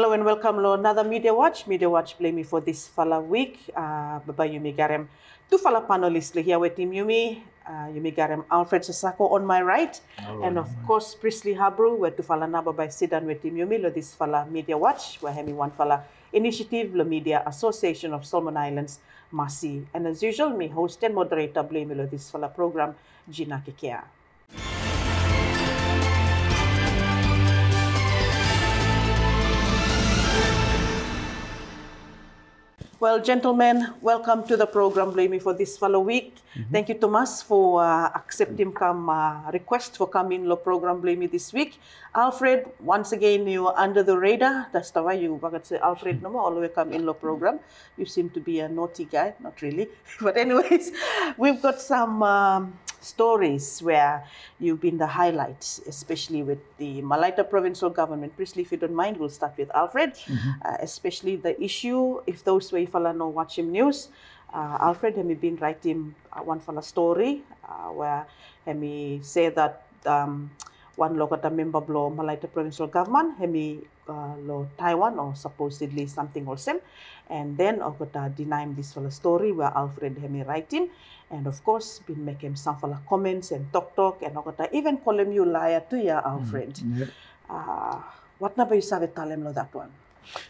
Hello and welcome to another Media Watch. Media Watch play me for this fala week. Uh, Baba Yumi Garem. Two fala panelists here with Team Yumi. Uh, Yumi Garem Alfred Sasako on my right. and of course, Priestly Habru, where to fala naba by Sidan with Team Yumi. Lo this fala Media Watch, where hemi one fala initiative, the Media Association of Solomon Islands, Masi. And as usual, me host and moderator, blame lo this fala program, Gina Kikea. Well, gentlemen, welcome to the program, Blamey, for this fellow week. Thank you, Thomas, for uh, accepting come uh, request for coming to program, Blamey, this week. Alfred, once again, you are under the radar. That's the why you bagat say Alfred no more, all the way come in the program. You seem to be a naughty guy, not really. but anyways, we've got some um, stories where you've been the highlight, especially with the Malaita provincial government. Priestly, if you don't mind, we'll start with Alfred, uh, especially the issue, if those way fala no watch him news, uh, Alfred have me been writing uh, one fala story uh, where he say that um, one local member blow Malaita provincial government, hemi uh, lo Taiwan or supposedly something or same, and then uh, deny him this fella story where Alfred hemi writing, and of course been make him some fella comments and talk talk, and I got uh, even call him you liar to ya Alfred. Uh, what ba you sabi tell him lo that one?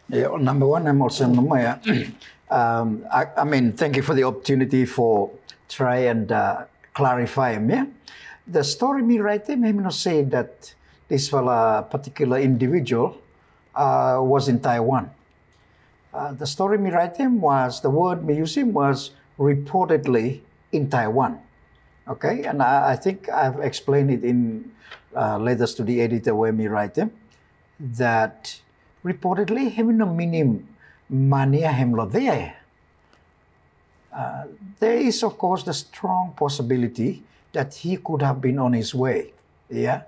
Yeah, number one, I'm also um, I, I mean, thank you for the opportunity for try and uh, clarify me. Yeah? The story me right there, maybe not say that this fella, particular individual uh, was in Taiwan. Uh, the story me write him was the word me use him was reportedly in Taiwan. Okay, and I, I think I've explained it in uh, letters to the editor where me write him that reportedly him no minim mania hemlo there. Uh, there is of course the strong possibility that he could have been on his way. Yeah.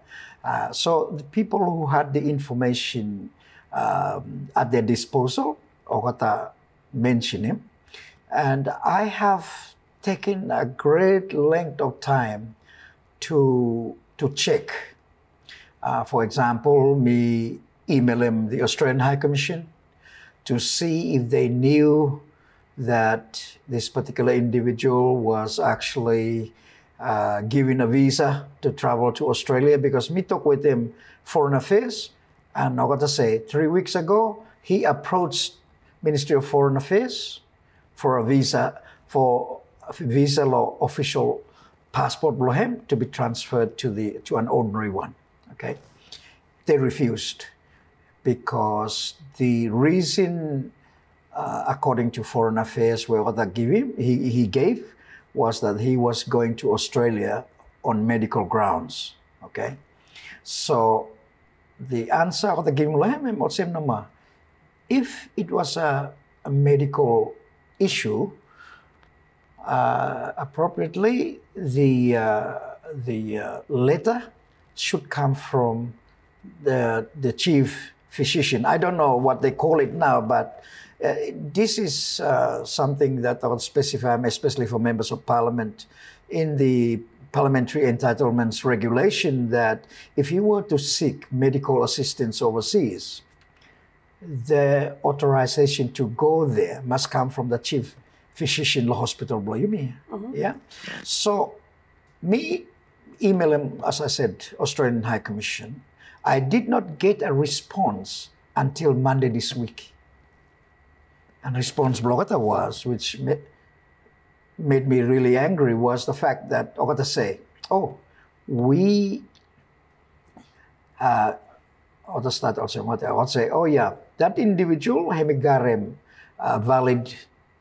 Uh, so the people who had the information um, at their disposal, Ogata mentioned him, and I have taken a great length of time to to check. Uh, for example, me email him the Australian High Commission to see if they knew that this particular individual was actually uh, given a visa to travel to Australia because me talk with him foreign affairs and I got to say three weeks ago he approached Ministry of Foreign Affairs for a visa for a visa law official passport blohem to be transferred to the to an ordinary one okay? They refused because the reason uh, according to foreign affairs where they give him he, he gave was that he was going to Australia on medical grounds. Okay, so the answer of the Gimlem Nama, if it was a, a medical issue, uh, appropriately the uh, the uh, letter should come from the the chief physician. I don't know what they call it now, but uh, this is uh, something that I would specify, especially for members of parliament, in the parliamentary entitlements regulation that if you were to seek medical assistance overseas, the authorization to go there must come from the chief physician law hospital Bloyumi. Yeah. So me email him, as I said, Australian High Commission. I did not get a response until Monday this week. And response Blogata was, which made me really angry, was the fact that Ogata say, oh, we uh, I'll start also would say, oh yeah, that individual hemigarem uh, valid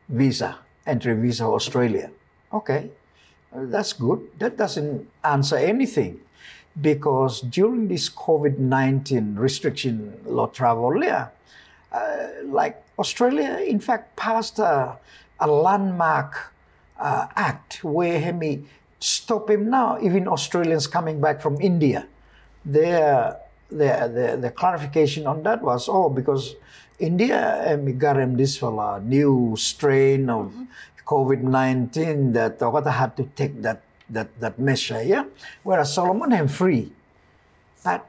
visa, entry visa Australia. Okay, that's good. That doesn't answer anything because during this COVID 19 restriction law travel, yeah, uh, like Australia, in fact, passed a, a landmark uh, act where Hemi stop him now, even Australians coming back from India. Their, their, their, their clarification on that was, oh, because India Hemi got him this fella, new strain of COVID-19 that Ogata had to take that, that, that measure, yeah? Whereas Solomon him free. But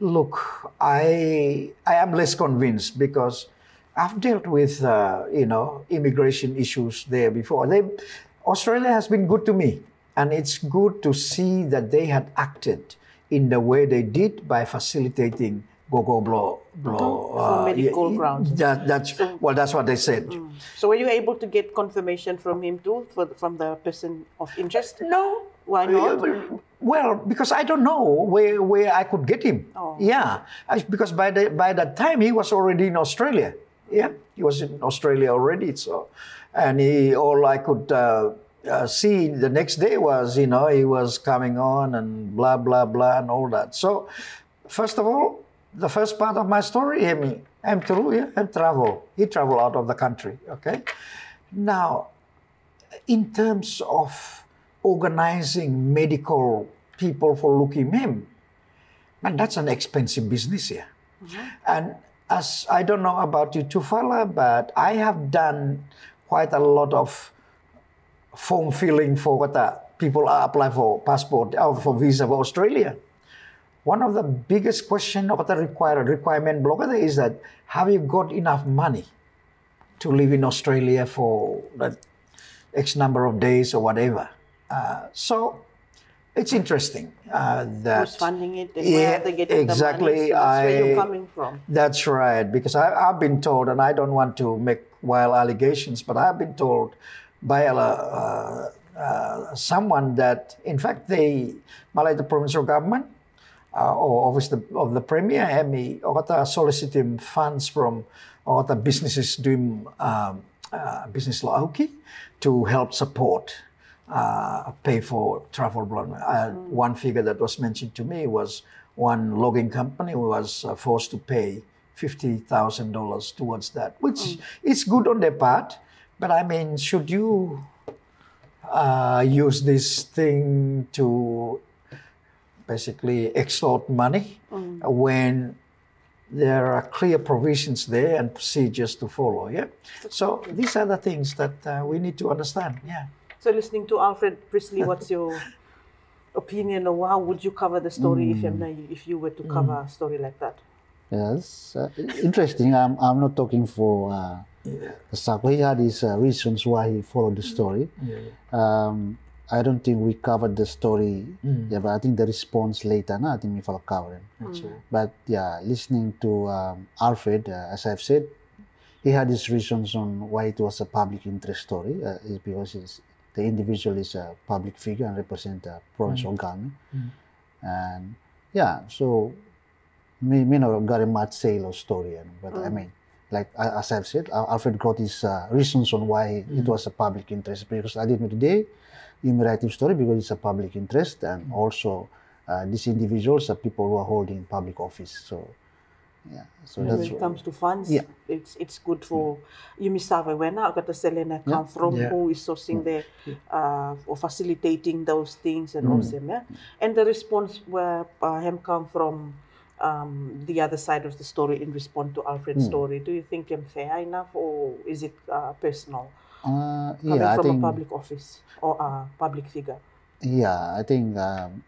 look, I I am less convinced because I've dealt with uh, you know immigration issues there before. They, Australia has been good to me, and it's good to see that they had acted in the way they did by facilitating go-go blow blow For uh, medical yeah, grounds. That, that's well, that's what they said. So were you able to get confirmation from him too, for, from the person of interest? No. Why not? Well, because I don't know where, where I could get him. Oh. Yeah, I, because by the by that time he was already in Australia. Yeah, he was in Australia already. So, and he all I could uh, uh, see the next day was you know he was coming on and blah blah blah and all that. So, first of all, the first part of my story, him, I'm through. Yeah, I'm travel. He traveled out of the country. Okay, now in terms of organizing medical people for leukemia, man, that's an expensive business here. And as I don't know about you, Tufala, but I have done quite a lot of form filling for what uh, people apply for passport or for visa for Australia. One of the biggest question of the require, requirement block is that have you got enough money to live in Australia for that X number of days or whatever. Uh, so it's interesting uh, that Who's funding it and Yeah, where are they getting exactly. the money? So that's where you're coming from. that's right, because I, I've been told, and I don't want to make wild allegations, but I've been told by a, uh, uh, someone that, in fact, the Malaita provincial government uh, or office the, of the premier me or kata soliciting funds from or kata businesses doing um, uh, business lauki to help support uh, pay for travel. Uh, One figure that was mentioned to me was one logging company was uh, forced to pay fifty thousand dollars towards that, which is good on their part. But I mean, should you uh, use this thing to basically extort money when there are clear provisions there and procedures to follow? Yeah. So these are the things that uh, we need to understand. Yeah. So listening to Alfred Priestly, what's your opinion or how would you cover the story if, Mm. you if you were to cover a story like that? Yes, uh, interesting. I'm, I'm not talking for uh, Sako. He had his uh, reasons why he followed the story. Um, I don't think we covered the story, yeah, but I think the response later, no, I think we will cover it. But yeah, listening to um, Alfred, uh, as I've said, he had his reasons on why it was a public interest story. Uh, is because he's, the individual is a public figure and represent a provincial government. And yeah, so me, me not very much say the story, you know, but I mean, like as I've said, Alfred got his uh, reasons on why it was a public interest. Because at the end of the day, write story because it's a public interest, and also uh, these individuals are people who are holding public office. So yeah, so when it comes to funds, Yeah. it's it's good for you misawa where now got the Selena come from, Yeah. who is sourcing the uh, or facilitating those things and Mm. all them, yeah. And the response where uh, him come from um, the other side of the story in response to Alfred's Mm. story. Do you think him fair enough or is it uh, personal? uh, Coming yeah, I from think a public office or a public figure. Yeah, I think um,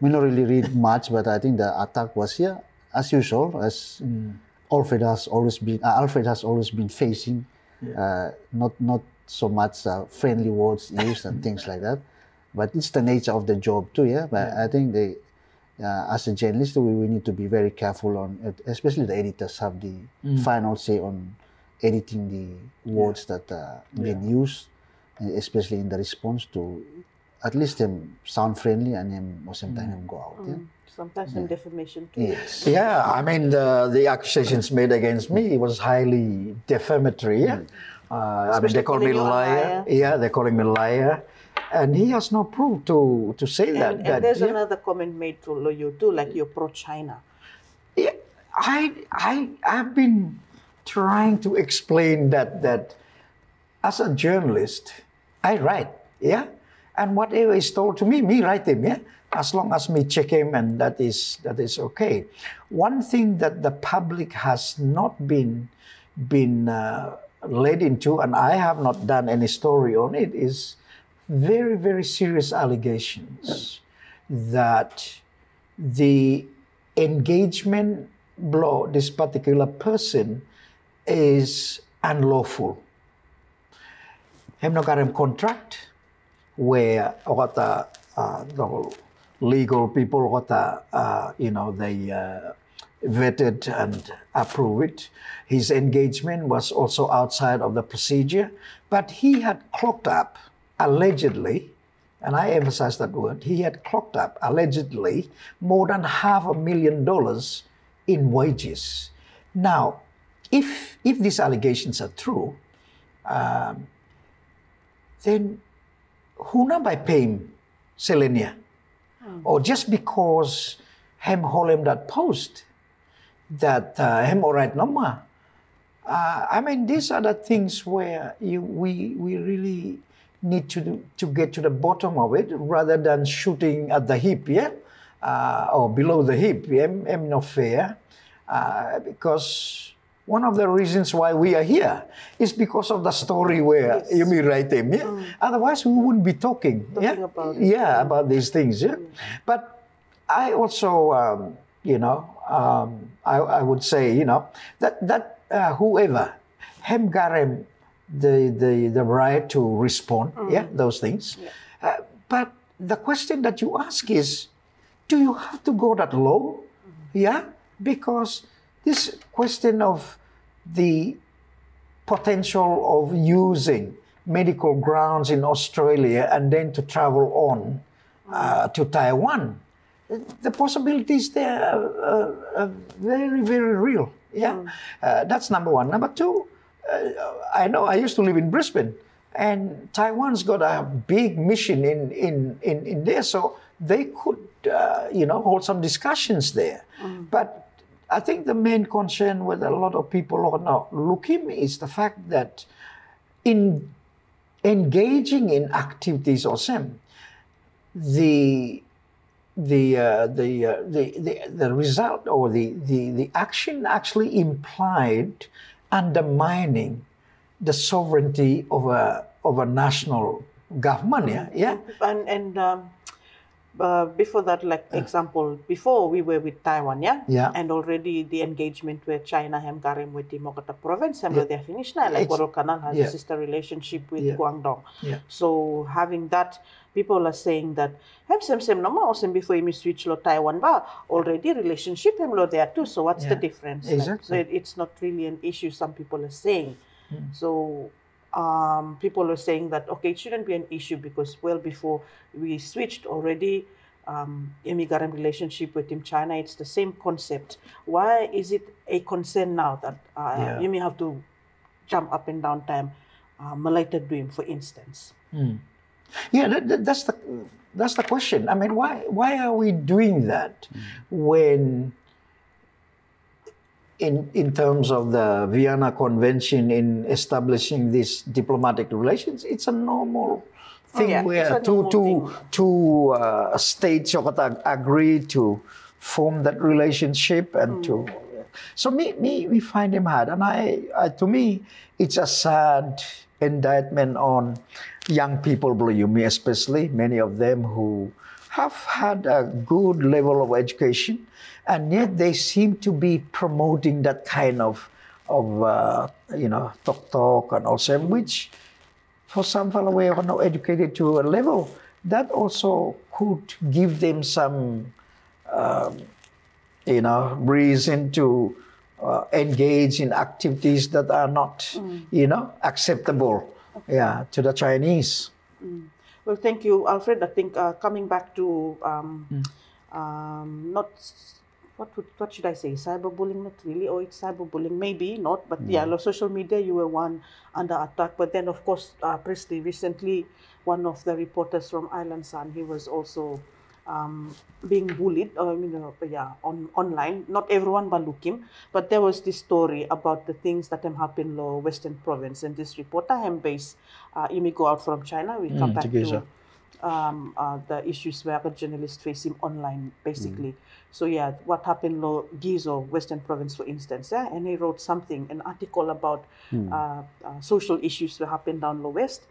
we don't really read much, but I think the attack was yeah, as usual, as Alfred has always been. Uh, Alfred has always been facing, uh, not not so much uh, friendly words used and things like that, but it's the nature of the job too. Yeah, but I think they. Uh, as a journalist, we, we need to be very careful on, it, especially the editors have the mm. final say on editing the words that uh, are being used, uh, especially in the response to at least them sound friendly and them or sometimes mm. them go out. Mm. Yeah? Sometimes in defamation too. Yes. Yeah, I mean the the accusations made against me was highly defamatory. Yeah, uh, I mean they call me calling you a liar. liar. Yeah, they're calling me liar, and he has no proof to to say that. And, that there's yeah. another comment made to you too, like you're pro-China. Yeah, I I I've been trying to explain that that as a journalist, I write, yeah, and whatever is told to me, me write him, yeah. As long as me check him, and that is that is okay. One thing that the public has not been been uh, led into, and I have not done any story on it, is very very serious allegations that the engagement blow this particular person is unlawful. Hem no got him contract where what uh, the legal what what uh, you know they uh, vetted and approved it. His engagement was also outside of the procedure, but he had clocked up allegedly and I emphasize that word, he had clocked up allegedly more than half a million dollars in wages. Now, if if these allegations are true, um, then who na by paying Selenia? Hmm. Or just because hem holem that post that uh, hem alright nama. Uh, I mean, these are the things where you, we, we really need to to get to the bottom of it rather than shooting at the hip, yeah, uh, or below the hip. Yeah, am not fair uh, because one of the reasons why we are here is because of the story where yes. you mean right him, yeah. Mm. Otherwise, we wouldn't be talking, talking yeah, about yeah, about these things, yeah. Mm. But I also, um, you know, um, I, I, would say, you know, that that uh, whoever Hem Garem the, the, the right to respond, mm. yeah, those things. Yeah. Uh, but the question that you ask is, do you have to go that low? Mm. Yeah, because this question of the potential of using medical grounds in Australia and then to travel on uh, to Taiwan, the possibilities there are, are very, very real. Yeah, mm. uh, that's number one. Number two, I know I used to live in Brisbane, and Taiwan's got a big mission in in in, in there, so they could uh, you know hold some discussions there. Mm. But I think the main concern with a lot of people are now looking is the fact that in engaging in activities or SEM, the the, uh, the, uh, the, the, the result or the, the, the action actually implied undermining the sovereignty of a of a national government. Yeah, yeah. And and um, uh, before that, like uh. example, before we were with Taiwan, yeah, yeah, and already the engagement with China, Hemgarim with the Mogata province, and yeah. they're finished now. Like Guadalcanal has yeah. a sister relationship with yeah. Guangdong. Yeah. So having that, people are saying that hem sem sem no more before you switch lo Taiwan ba already relationship hem lo there too. So what's yeah. the difference? Exactly. Like, so it's not really an issue. Some people are saying. Mm. So um, people are saying that okay, it shouldn't be an issue because well before we switched already. Um, immigrant relationship with Team China, it's the same concept. Why is it a concern now that uh, yeah. you may have to jump up and down time, uh, Malaita Dream, for instance? Mm. Yeah, that, that, that's the that's the question. I mean, why why are we doing that mm. when in, in terms of the Vienna Convention in establishing these diplomatic relations, it's a normal thing oh, yeah. where two, two, thing. two uh, states agree to form that relationship and mm. to. So me, me, we find him hard, and I, I, to me, it's a sad indictment on young people, believe me, especially many of them who have had a good level of education, and yet they seem to be promoting that kind of of uh, you know talk talk and also which for some fellow we are not educated to a level that also could give them some um, you know reason to uh, engage in activities that are not mm. you know acceptable yeah to the Chinese. Mm. Well, thank you, Alfred. I think uh, coming back to um, mm. um, not what would, what should I say? Cyberbullying, not really, or it's cyberbullying, maybe not. But mm. yeah, social media, you were one under attack. But then, of course, uh, Priestly recently, one of the reporters from Island Sun, he was also um, being bullied, I mean, uh, yeah, on online. Not everyone but Lukim, but there was this story about the things that have happened in the Western Province. And this reporter, him based, uh, go out from China, we come mm, back to um, uh, the issues where the journalist face him online, basically. Mm. So yeah, what happened in Gizo, Western Province, for instance, yeah, and he wrote something, an article about mm. uh, uh, social issues that happen down the West.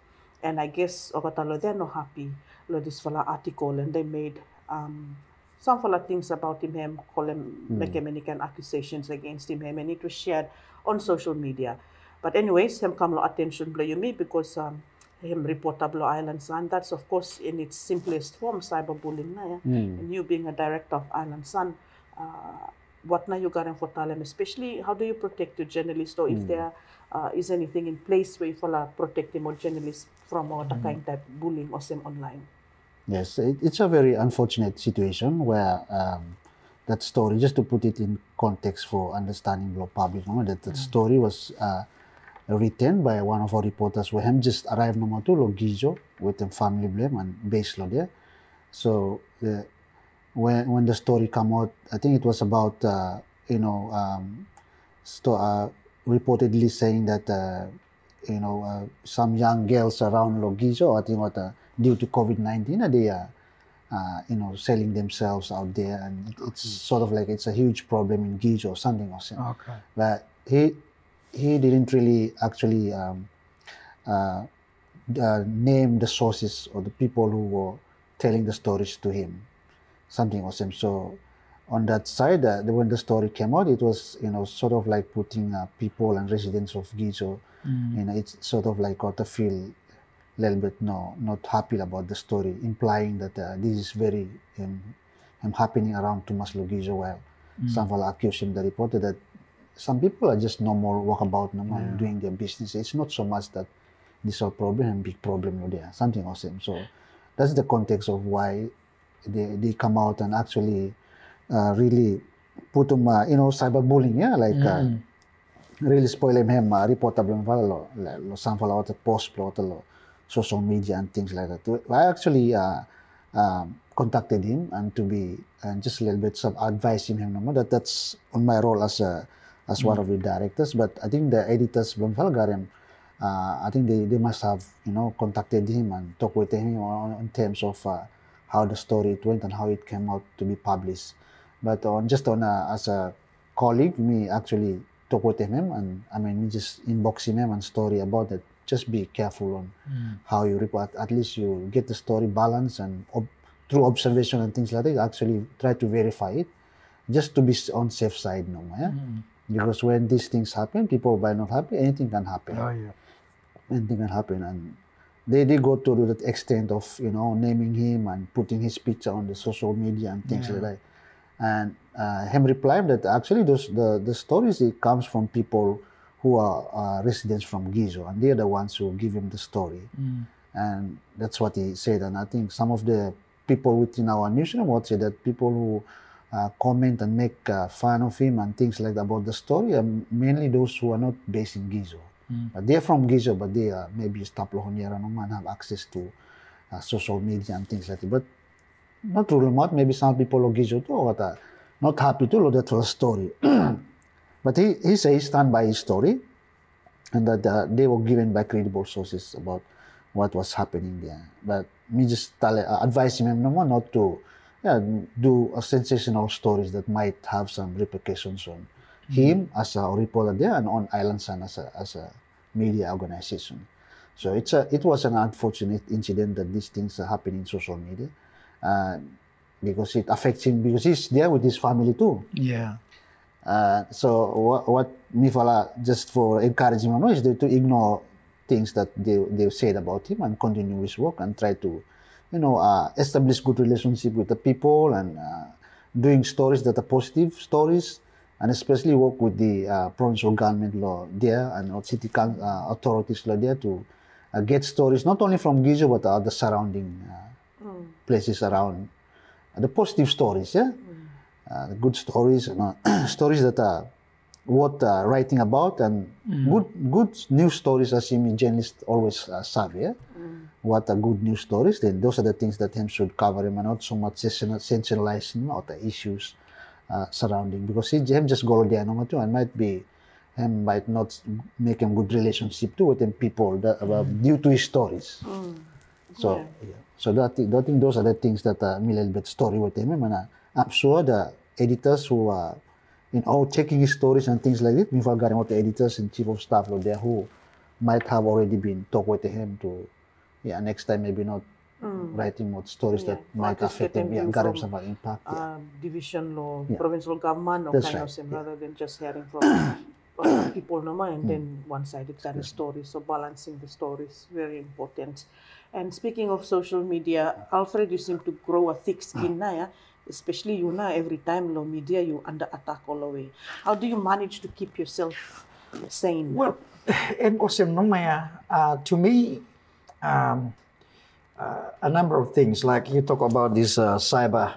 And I guess Ogatalo, they're not happy this fella article and they made um, some of the things about him, him call him, make him any kind of accusations against him, him, and it was shared on social media. But anyways, him come lo attention blame me because um, him report Tablo Island Sun. That's of course in its simplest form cyberbullying yeah. And you being a director of Island Sun, uh, what na you got for talent, especially how do you protect your journalist or if there uh, is anything in place where you follow protect him or journalists from or the kind type bullying or same online. Yes, it, it's a very unfortunate situation where um, that story, just to put it in context for understanding the public, no, that that story was uh, written by one of our reporters where him just arrived no to lo Gizo with the family blame and base lo there. So uh, when when the story come out, I think it was about uh, you know um, sto- uh, reportedly saying that uh, you know uh, some young girls around lo Gizo, I think what uh, due to COVID nineteen, they are uh, you know selling themselves out there, and it- it's sort of like it's a huge problem in Gizo or something or something. Okay. But he he didn't really actually um, uh, uh, name the sources or the people who were telling the stories to him, something or same. So on that side, uh, when the story came out, it was you know sort of like putting uh, people and residents of Gizo, you know, it's sort of like got to feel a little bit no not happy about the story, implying that uh, this is very um, um, happening around Tomas lo Gizo. Well, some will accuse him, the reporter, that some people are just normal walkabout naman doing their business. It's not so much that this a problem and big problem no there, something awesome. So that's the context of why they, they come out and actually uh, really put them, uh, you know, cyberbullying, yeah, like uh, really spoil him, him uh, report problem pala lo, lo, lo some post lo social media and things like that. I actually uh, um, contacted him and to be and just a little bit some advising him that that's on my role as a as one of the directors. But I think the editors from Falgarium, uh, I think they, they must have you know contacted him and talked with him on, in terms of uh, how the story it went and how it came out to be published. But on just on a, as a colleague, me actually talk with him and I mean we just inboxing him and story about it. Just be careful on hmm. how you report. At least you get the story balanced and ob- through observation and things like that. Actually try to verify it, just to be on safe side, no, yeah? Because when these things happen, people by not happy, anything can happen Oh, yeah. anything can happen and they, did go to that extent of you know naming him and putting his picture on the social media and things like that and uh, him replied that actually those the, the stories it comes from people who are uh, residents from Gizo and they're the ones who give him the story and that's what he said and I think some of the people within our newsroom would say that people who uh, comment and make uh, fun of him and things like that about the story are mainly those who are not based in Gizo. But they're from Gizo, but they are maybe Staplohoniera naman have access to uh, social media and things like that. But not them out. Maybe some people of Gizo too are not happy to look at the story. but he, he says stand by his story and that uh, they were given by credible sources about what was happening there. But me just tell, uh, advising him naman not to yeah, do a sensational stories that might have some repercussions on him as a reporter there and on Island Sun as a, as a media organization. So it's a, it was an unfortunate incident that these things are happening in social media uh, because it affects him because he's there with his family too. Yeah. Uh, so what, what Mifala just for encouraging him is to ignore things that they they said about him and continue his work and try to, you know, uh, establish good relationship with the people and uh, doing stories that are positive stories and especially work with the uh, provincial government law there and city uh, authorities law there to uh, get stories not only from Gizo but other surrounding uh, places around. The positive stories, yeah uh, good stories, you know, stories that are worth uh, writing about, and good good news stories as him journalists always uh, savvy. Yeah? What are good news stories? Then those are the things that him should cover him, and not so much sensational- sensationalizing about the issues uh, surrounding. Because he him just go there no too, and might be him might not make him good relationship too with them people that, uh, due to his stories. So yeah. So that I think those are the things that uh, me a little bit story with him. And uh, I'm sure the editors who are you know checking his stories and things like that, me forgetting about the editors and chief of staff out there who might have already been talk with him to yeah next time maybe not writing more stories Yeah. that might Artists affect them, getting yeah, in garam from, some impact. Yeah. uh, division law, Yeah. provincial government, or That's kind right, of same, yeah. rather than just hearing from uh, people no more, and then one-sided kind of stories. So balancing the stories very important. And speaking of social media, Alfred, you seem to grow a thick skin now, yeah? Especially you now. Every time low media, you under attack all the way. How do you manage to keep yourself sane? Well, and also, no, Maya, uh, to me, um, uh, a number of things, like you talk about this uh, cyber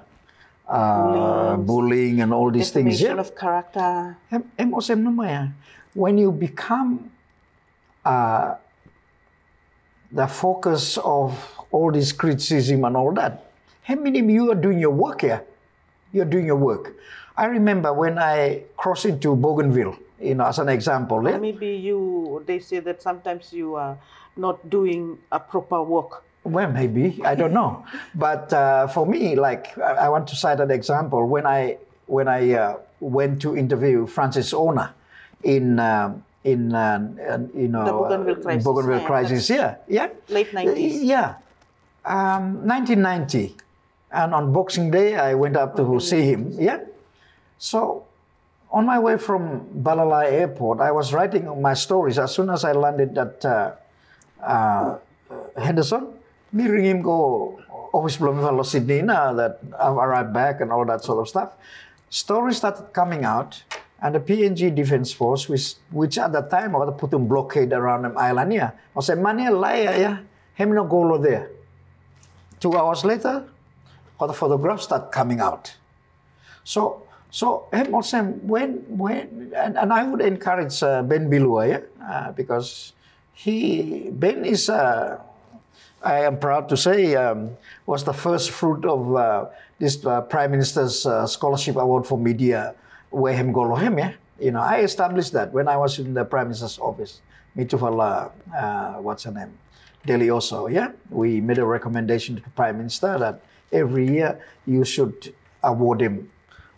uh, Bullying. bullying and all these things. Yeah. of character. Em, em also, no, when you become uh, the focus of all this criticism and all that, how many of you are doing your work here? You're doing your work. I remember when I crossed into Bougainville, you know, as an example. yeah? Maybe you, they say that sometimes you are not doing a proper work. Well, maybe I don't know, but uh, for me, like I want to cite an example when I when I uh, went to interview Francis Ona in um, in uh, uh, you know The Bougainville crisis, Bougainville yeah, crisis, yeah, yeah, Late 90s. yeah, um, 1990, and on Boxing Day I went up to see him, yeah. So on my way from Balalae Airport, I was writing my stories as soon as I landed at uh, uh, Henderson. Me ring him go office belum follow Sydney na that I've arrived back and all that sort of stuff. Stories started coming out, and the PNG Defense Force, which which at the time was putting a blockade around the island, yeah, was say mania laya yeah, him no go there. Two hours later, all the photographs start coming out. So, so when when and, and I would encourage uh, Ben Bilua, yeah, uh, because he Ben is uh, I am proud to say um, was the first fruit of uh, this uh, Prime Minister's uh, Scholarship Award for Media, Wehem Golohem, yeah. You know, I established that when I was in the Prime Minister's office. Mitufala, uh, what's her name? Delioso, yeah. We made a recommendation to the Prime Minister that every year you should award him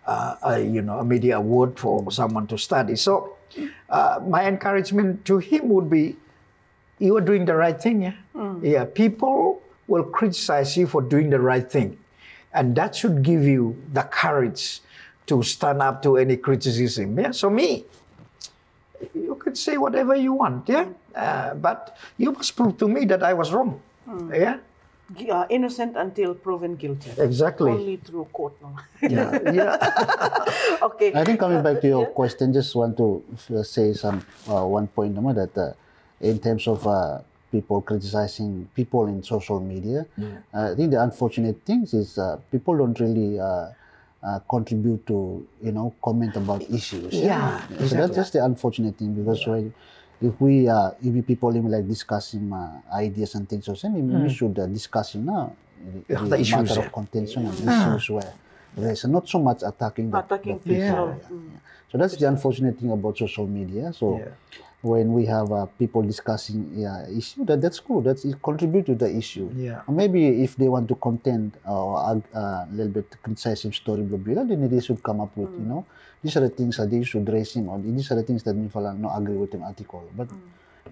uh, a, you know, a media award for someone to study. So uh, my encouragement to him would be, you are doing the right thing, yeah? Yeah, people will criticize you for doing the right thing. And that should give you the courage to stand up to any criticism, yeah? So me, you can say whatever you want, yeah? Uh, but you must prove to me that I was wrong, yeah? Gu- Uh, innocent until proven guilty. Exactly. Only through court, no. Yeah, yeah. okay. I think coming back to your question, just want to uh, say some uh, one point naman that uh, in terms of uh, people criticizing people in social media, uh, I think the unfortunate things is uh, people don't really uh, uh, contribute to you know comment about issues. Yeah, Exactly. So that's just the unfortunate thing because when if we uh, if we people even like discussing uh, ideas and things, so maybe we should uh, discuss you know the, Yeah, the issues, matter yeah. of contention and issues where there's not so much attacking the, Attacking the people. people. Yeah, Mm. So that's the unfortunate thing about social media. So Yeah. When we have uh, people discussing yeah, issue, that that's cool. That's it contribute to the issue. Yeah. Or maybe if they want to contend or a uh, little bit criticize him story blah blah, then they should come up with you know these are the things that they should raise him or these are the things that me fala no agree with him article. But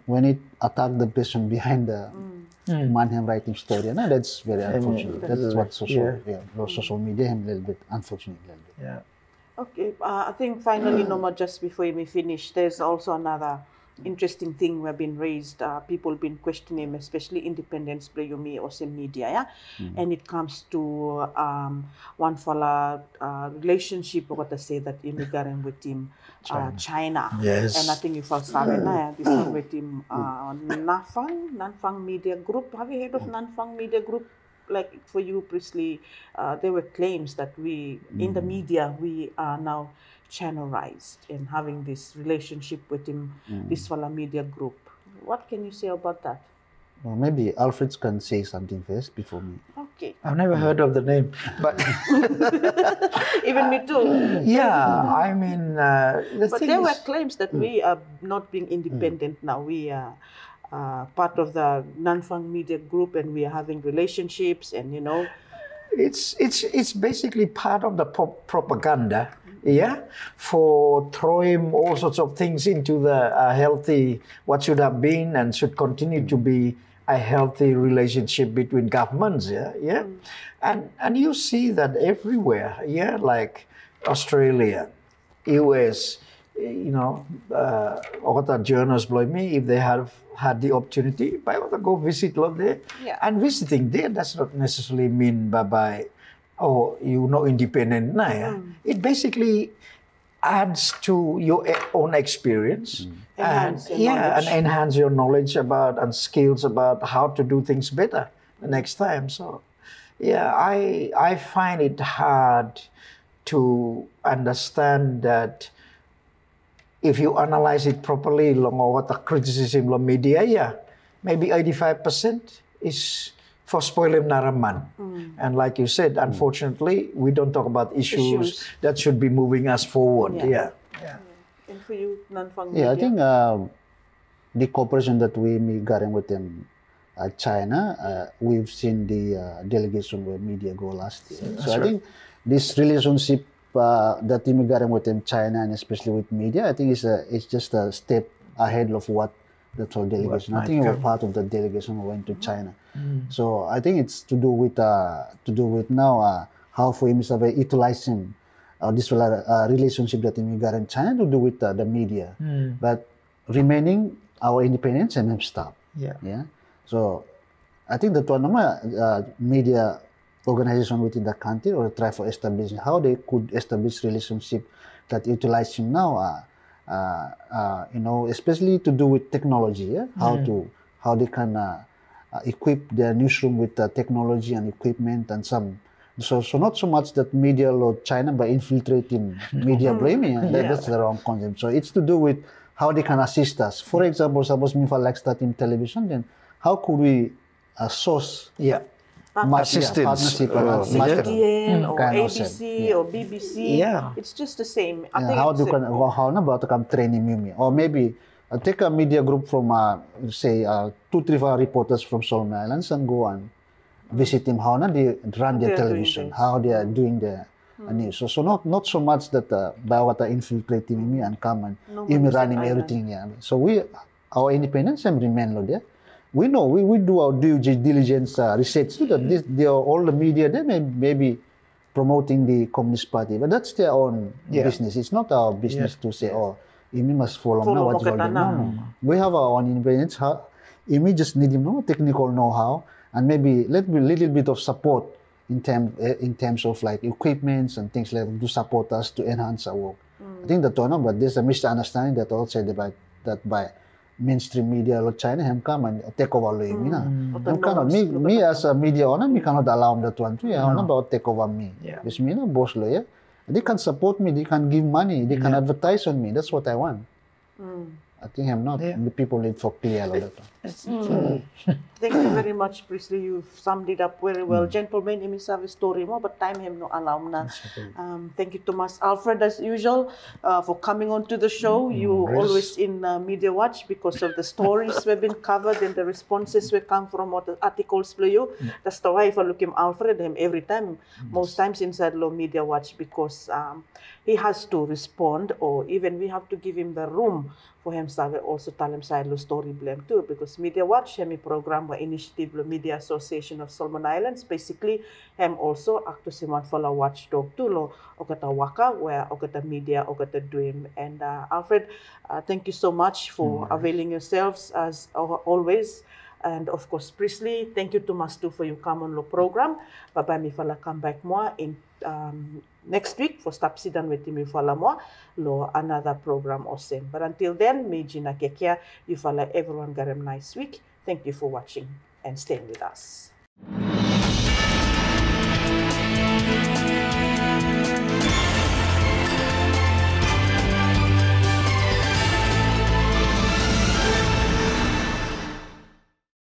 when it attack the person behind the man him writing story, no, that's very unfortunate. That's what social yeah, those social media him a little bit unfortunate little bit. yeah. Okay, uh, I think finally, Noma, just before we finish, there's also another interesting thing we've been raised. Uh, people been questioning, especially independence, Playumi or some media, yeah? And it comes to um, one fella uh, relationship, what I say that immigrant with him, China. Uh, China. Yes. And I think you fall sorry, na, yeah, this one with him, uh, Nafang, Nanfang Media Group. Have you heard of Nanfang Media Group? like for you, Priestly, uh, there were claims that we, in the media, we are now channelized and having this relationship within this Fala Media Group. What can you say about that? Well, maybe Alfred can say something first before me. Okay. I've never heard of the name, but Even me too. yeah, I mean, uh, the But thing there were claims that we are not being independent now. We are uh, part of the Nanfang Media Group and we are having relationships and, you know, it's it's it's basically part of the pro- propaganda, yeah, for throwing all sorts of things into the uh, healthy what should have been and should continue to be a healthy relationship between governments. Yeah, yeah, and and you see that everywhere. Yeah, like Australia, US. You know, uh, the journalists believe me if they have had the opportunity, by all go visit love there. Yeah. And visiting there does not necessarily mean bye bye bye. Oh, you know, independent. Nah, eh? yeah. It basically adds to your own experience mm. Enhance and your yeah knowledge. and enhance your knowledge about and skills about how to do things better the next time so yeah i i find it hard to understand that if you analyze it properly long what the criticism of media yeah maybe 85% is for spoiling naraman. And like you said unfortunately we don't talk about issues, Issues. that should be moving us forward. Yeah. yeah, And for you, Nanfang Yeah, I think uh, the cooperation that we me getting with them, uh, China, uh, we've seen the uh, delegation where media go last year. so I think this relationship uh, that we getting with them, China, and especially with media, I think is a, it's just a step ahead of what the whole delegation. I think we were part of the delegation who went to China. So I think it's to do with uh, to do with now uh, how for him is uh, utilizing uh, this uh, relationship that we got in China to do with uh, the media, but remaining our independence and have stop. yeah. Yeah. So I think the Tuanama uh, media organization within the country or try for establishing how they could establish relationship that utilize him now. Uh, uh, you know, especially to do with technology. Yeah? How to how they can uh, uh, equip their newsroom with uh, technology and equipment and some. So, so not so much that media law China by infiltrating media blaming. and that- That's the wrong concept. So it's to do with how they can assist us. For example, suppose Mifa like starting television, then how could we uh, source yeah. Yeah, Assistance. partnership Uh, yeah. material? CTN or Kind of ABC sense, or BBC. Yeah. It's just the same. I Yeah, think how do you can well, how na ba to come training me or maybe uh, take a media group from uh, say uh, two three four reporters from Solomon Islands and go and visit them how na they run They their television things. how they are doing their uh, news so so not not so much that uh, by what are infiltrating me and come and No you man's running everything yeah so we our independence and remain lo there we know we, we do our due diligence uh, research so that this they are all the media they may maybe promoting the Communist Party, but that's their own Yeah. business. It's not our business to say, oh, IMI must follow, Follow what mo you kita no, no. We have our own independence. How, IMI just need you know, technical know-how and maybe let me little bit of support in term eh, in terms of like equipments and things like that to support us to enhance our work. I think that no, but there's a misunderstanding that also said about that by mainstream media lo China hem come and take over lo IMI na. The Hem me look me at as a media owner me cannot allow that one too. Yeah, no. about take over me. Yeah. Because me no boss lo yeah. They can support me, they can give money, they can advertise on me. That's what I want. Mm. I think I'm not. Yeah. The people need for clear all that. Thank you very much, Priestly. You've summed it up very well. Hmm. Gentlemen, imi sabi story mo, but time him no alam na. Um, thank you, Thomas Alfred, as usual, uh, for coming on to the show. You Hmm, always in uh, Media Watch because of the stories we've been covered and the responses we come from what the articles play you. That's the why if I look him Alfred, him every time, most times inside Law Media Watch because um, he has to respond or even we have to give him the room for him sabi also tell him side lo story blame too because Media Watch hemi program wa initiative lo Media Association of Solomon Islands. Basically hem also si man follow watchdog too lo o kata waka where o kata media o kata dream and uh, Alfred uh, thank you so much for availing yourselves as always. And of course Priestly thank you to Mastu for your come on lo program. Bye bye mi fala come back more in um, next week for Stop Sidan with mi fala mo lo another program or same. But until then, me Gina Kekia, you fala everyone got a nice week. Thank you for watching and staying with us.